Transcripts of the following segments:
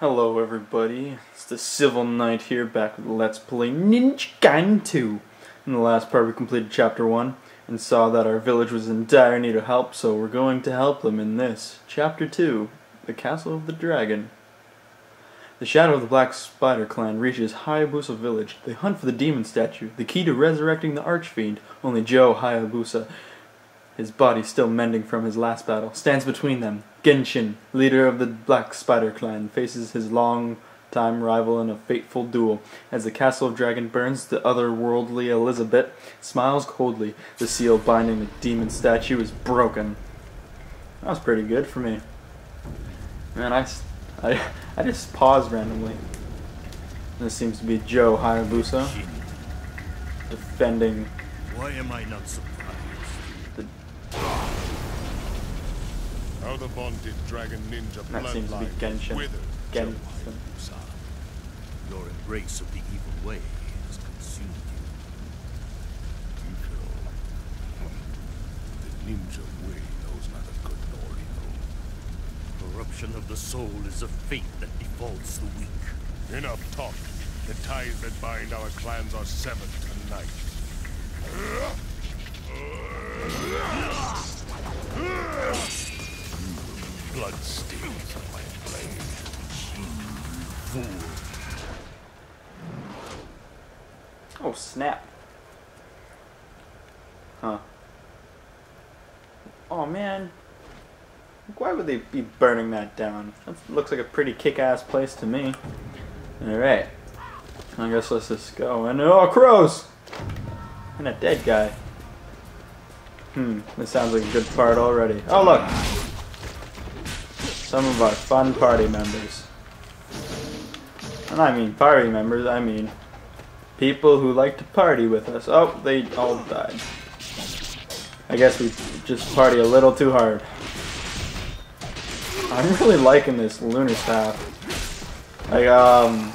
Hello everybody, it's the Civil Knight here back with Let's Play Ninja Gaiden 2. In the last part we completed chapter 1 and saw that our village was in dire need of help so we're going to help them in this, chapter 2, The Castle of the Dragon. The shadow of the Black Spider clan reaches Hayabusa village. They hunt for the demon statue, the key to resurrecting the Archfiend. Only Joe Hayabusa his body still mending from his last battle, stands between them. Genshin, leader of the Black Spider clan, faces his long-time rival in a fateful duel. As the castle of Dragon burns, the otherworldly Elizabeth smiles coldly. The seal binding the demon statue is broken. That was pretty good for me. Man, I, I, I just paused randomly. This seems to be Joe Hayabusa defending Why am I not surprised? the the vaunted dragon ninja That seems to be Genshin. withered. Gen- Your embrace of the evil way has consumed you. You feel the ninja way knows neither good nor evil. Corruption of the soul is a fate that befalls the weak. Enough talk. The ties that bind our clans are severed tonight. Snap. Huh. Oh, man. Why would they be burning that down? That looks like a pretty kick-ass place to me. Alright. I guess let's just go. And, oh, crows! And a dead guy. Hmm, this sounds like a good part already. Oh, look! Some of our fun party members. And I mean party members, I mean people who like to party with us. Oh, they all died. I guess we just party a little too hard. I'm really liking this lunar staff. Like, um?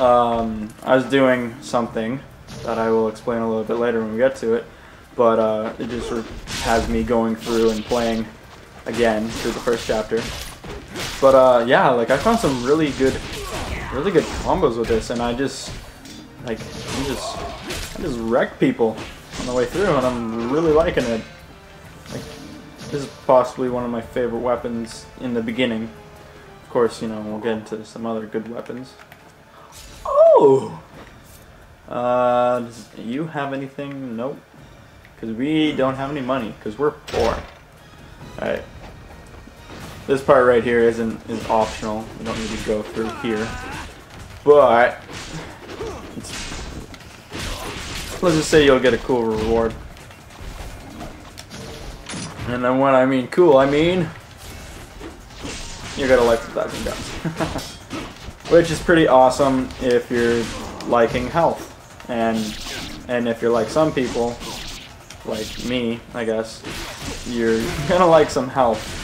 Um, I was doing something that I will explain a little bit later when we get to it, but uh, it just has me going through and playing again through the first chapter. But uh, yeah, like I found some really good, really good combos with this, and I just like I just I just wreck people on the way through, and I'm really liking it. Like this is possibly one of my favorite weapons in the beginning. Of course, you know we'll get into some other good weapons. Oh. Uh, does you have anything? Nope. Because we don't have any money. Because we're poor. Alright. This part right here isn't is optional. We don't need to go through here. But let's just say you'll get a cool reward. And then when I mean cool, I mean you're gonna like the thousand gods. Which is pretty awesome if you're liking health. And and if you're like some people, like me, I guess, you're gonna like some health.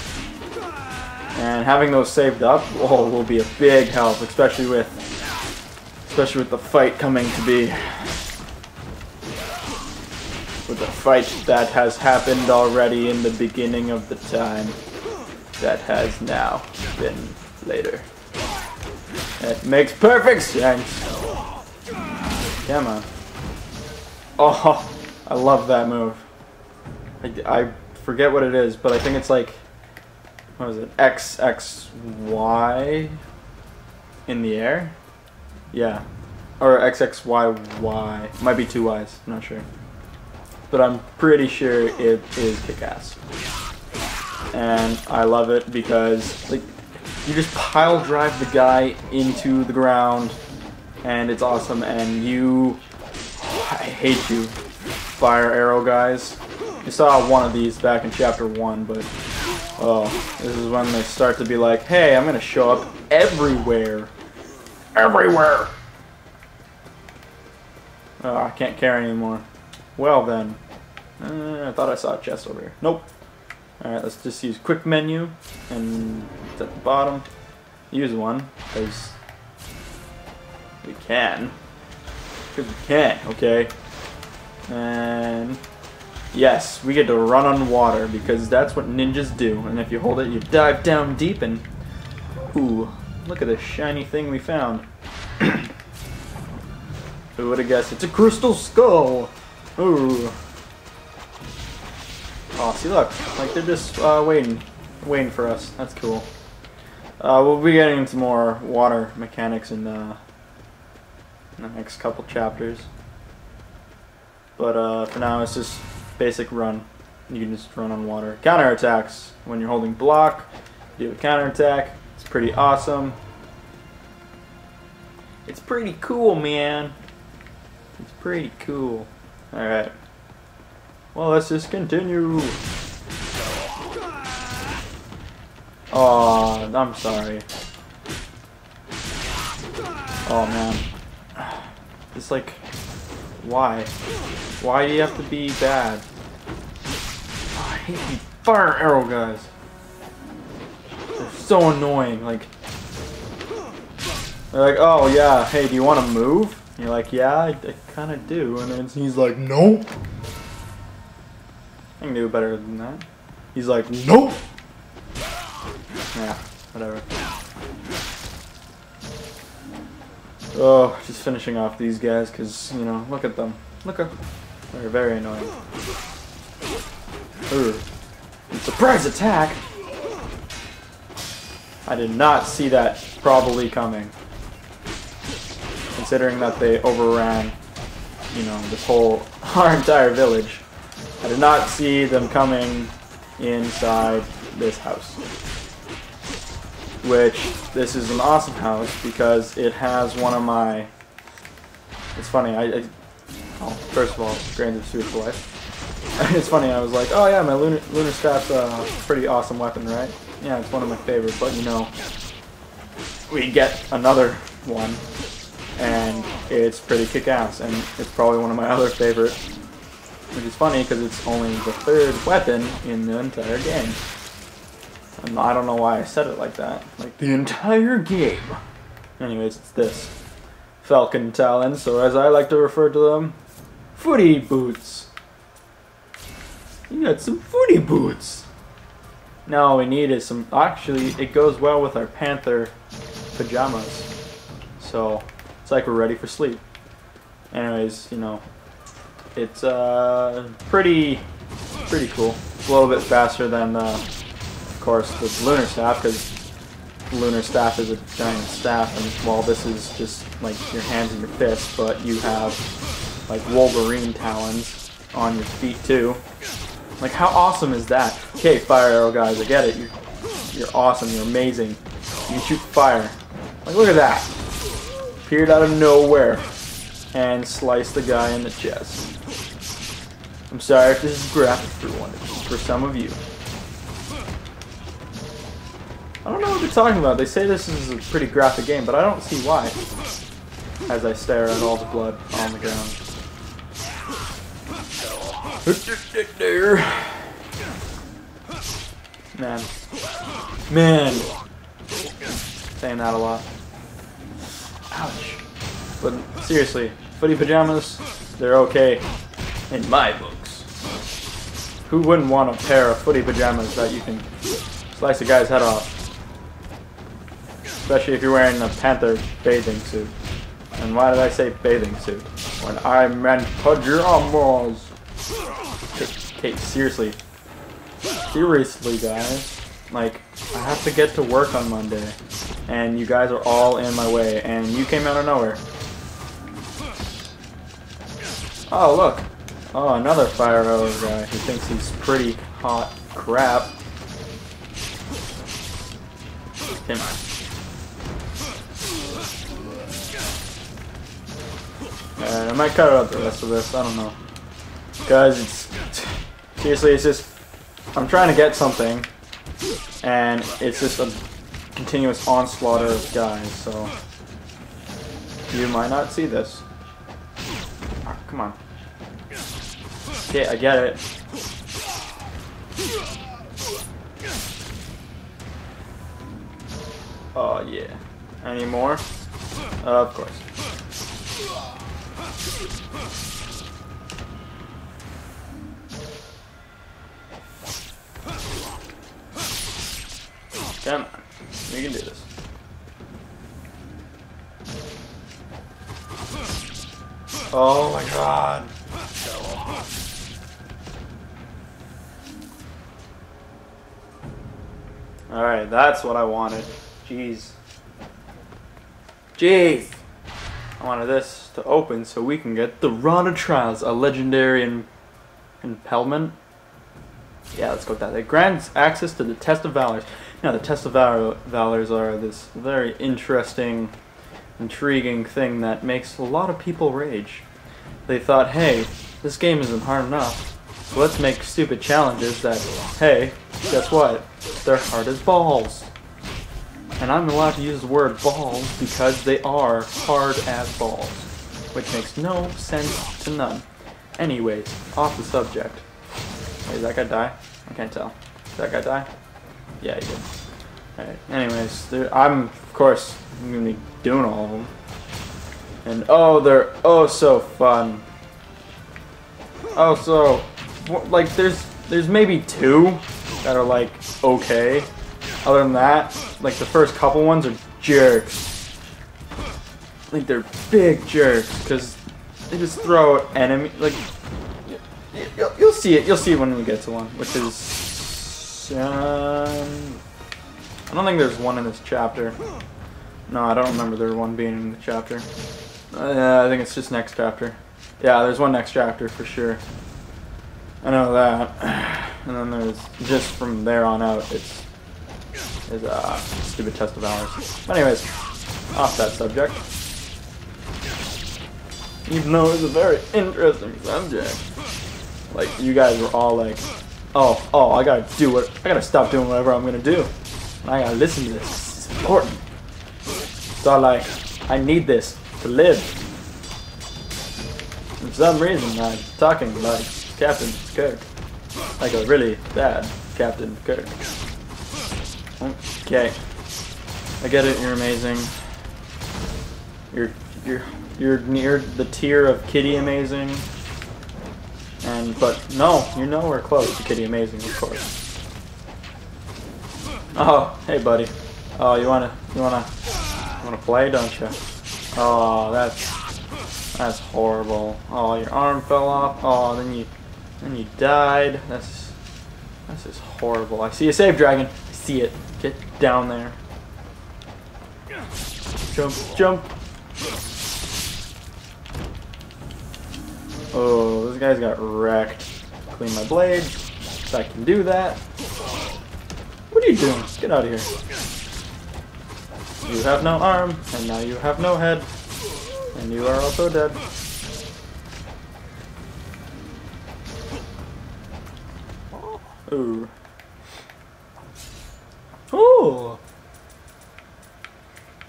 And having those saved up oh, will be a big help, especially with especially with the fight coming to be. With the fight that has happened already in the beginning of the time that has now been later. It makes perfect sense. Come on. Oh, I love that move. I, I forget what it is, but I think it's like, what is it? X, X, Y in the air? Yeah. Or X, X, Y, Y. Might be two Ys. I'm not sure. But I'm pretty sure it is kick-ass. And I love it because, like, you just pile drive the guy into the ground and it's awesome and you I hate you fire arrow guys you saw one of these back in chapter 1 but oh this is when they start to be like hey I'm gonna show up everywhere everywhere oh I can't carry anymore well then uh, I thought I saw a chest over here nope Alright, let's just use quick menu and it's at the bottom. Use one, because we can. Because we can, okay? And yes, we get to run on water because that's what ninjas do. And if you hold it, you dive down deep and Ooh, look at this shiny thing we found. Who would have guessed? It's a crystal skull! Ooh. Oh, see, look. Like, they're just uh, waiting. Waiting for us. That's cool. Uh, we'll be getting into more water mechanics in, uh, in the next couple chapters. But uh, for now, it's just basic run. You can just run on water. Counterattacks. When you're holding block, do a counterattack. It's pretty awesome. It's pretty cool, man. It's pretty cool. Alright. Well, let's just continue. Oh, I'm sorry. Oh, man. It's like, why? Why do you have to be bad? Oh, I hate these fire arrow guys. So annoying. Like, they're like, oh yeah, hey, do you want to move? And you're like, yeah, I, I kind of do. And then he's like, nope. I can do better than that. He's like, nope. Yeah, whatever. Oh, just finishing off these guys because, you know, look at them. Look at They're very annoying. Surprise attack! I did not see that probably coming. Considering that they overran, you know, this whole, our entire village. I did not see them coming inside this house. Which, this is an awesome house because it has one of my... It's funny, I... I oh, first of all, granted spiritual life. it's funny, I was like, oh yeah, my lunar, lunar staff's a pretty awesome weapon, right? Yeah, it's one of my favorites, but you know, we get another one, and it's pretty kick-ass, and it's probably one of my other favorite, which is funny because it's only the third weapon in the entire game. And I don't know why I said it like that. Like, the entire game. Anyways, it's this. Falcon Talons, or as I like to refer to them, footy boots. You got some footy boots. Now all we need is some, actually, it goes well with our panther pajamas. So, it's like we're ready for sleep. Anyways, you know, it's uh, pretty, pretty cool. It's a little bit faster than uh, of course, the lunar staff, because lunar staff is a giant staff, and while this is just like your hands and your fists, but you have like Wolverine talons on your feet too. Like, how awesome is that? Okay, fire arrow guys, I get it. You're, you're awesome. You're amazing. You can shoot fire. Like, look at that. Appeared out of nowhere and sliced the guy in the chest. I'm sorry if this is graphic for one, for some of you. I don't know what they're talking about. They say this is a pretty graphic game, but I don't see why. As I stare at all the blood on the ground. Man. Man. Saying that a lot. Ouch. But seriously, footy pajamas, they're okay in my books. Who wouldn't want a pair of footy pajamas that you can slice a guy's head off? Especially if you're wearing a panther bathing suit. And why did I say bathing suit? When I meant pajamas! Okay, seriously. Seriously, guys. Like, I have to get to work on Monday. And you guys are all in my way. And you came out of nowhere. Oh, look. Oh, another fire hose guy who thinks he's pretty hot crap. Come on. Uh, I might cut out the rest of this. I don't know. Guys, it's... Seriously, it's just... I'm trying to get something. And it's just a continuous onslaught of guys, so... You might not see this. Oh, come on. Okay, I get it. Oh, yeah. Any more? Uh, of course. Come on. We We can do this. Oh my god. Alright, that's what I wanted. Jeez. Jeez! I wanted this to open so we can get the Rod of Trials, a legendary in impellment. Yeah, let's go with that. It grants access to the Test of Valors. Now, the Test of Val- Valors are this very interesting, intriguing thing that makes a lot of people rage. They thought, hey, this game isn't hard enough, so let's make stupid challenges that, hey, guess what? They're hard as balls. And I'm allowed to use the word balls because they are hard as balls, which makes no sense to none. Anyways, off the subject. Wait, did that guy die? I can't tell. Did that guy die? Yeah, he did. Alright, anyways, there, I'm, of course, I'm gonna be doing all of them. And oh, they're oh so fun. Oh, so, like, there's, there's maybe two that are, like, okay. Other than that, like, the first couple ones are jerks. Like, they're big jerks, because they just throw enemy, like, you'll, you'll see it, you'll see it when we get to one, which is, um, I don't think there's one in this chapter. No, I don't remember there one being in the chapter. Uh, I think it's just next chapter. Yeah, there's one next chapter for sure. I know that. And then there's just from there on out, it's is uh stupid test of ours. But anyways, off that subject. Even though it's a very interesting subject. Like you guys were all like, oh, oh, I gotta do what I gotta stop doing whatever I'm gonna do. I gotta listen to this. It's important. So like, I need this to live. For some reason, I'm talking like Captain Kirk. Like a really bad Captain Kirk. Okay. I get it, you're amazing. You're you're you're near the tier of Kitty Amazing. And but no, you know we're close to Kitty Amazing, of course. Oh, hey buddy. Oh, you wanna you wanna you wanna play, don't you? Oh, that's that's horrible. Oh, your arm fell off. Oh, then you then you died. That's that's just horrible. I see a save dragon. I see it. Get down there. Jump, jump. Oh, this guy's got wrecked. Clean my blade. If I can do that. What are you doing? Get out of here. You have no arm, and now you have no head. And you are also dead. Ooh. Ooh.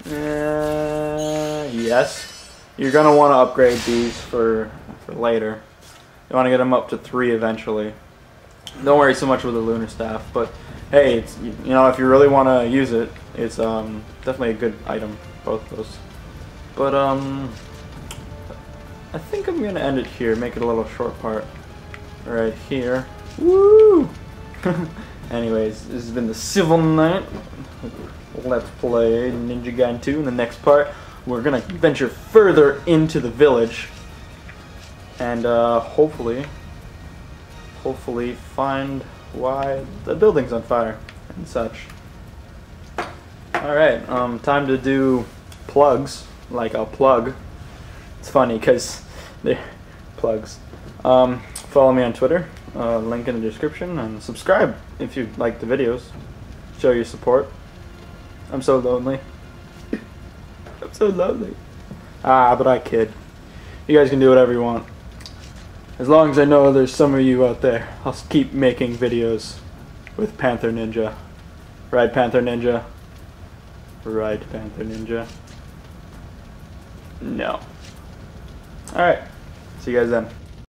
Uh, yes. You're gonna want to upgrade these for for later. You want to get them up to three eventually. Don't worry so much with the lunar staff, but hey, it's, you know if you really want to use it, it's um definitely a good item. Both those. But um, I think I'm gonna end it here. Make it a little short part right here. Woo! Anyways, this has been the Civil Knight. Let's play Ninja Gaiden 2. In the next part, we're gonna venture further into the village and uh, hopefully, hopefully find why the building's on fire and such. All right, um, time to do plugs. Like a plug. It's funny because they're plugs. Um, follow me on Twitter. Uh, link in the description and subscribe if you like the videos. Show your support. I'm so lonely. I'm so lonely. Ah, but I kid. You guys can do whatever you want. As long as I know there's some of you out there, I'll keep making videos with Panther Ninja. Right, Panther Ninja? Right, Panther Ninja? No. Alright. See you guys then.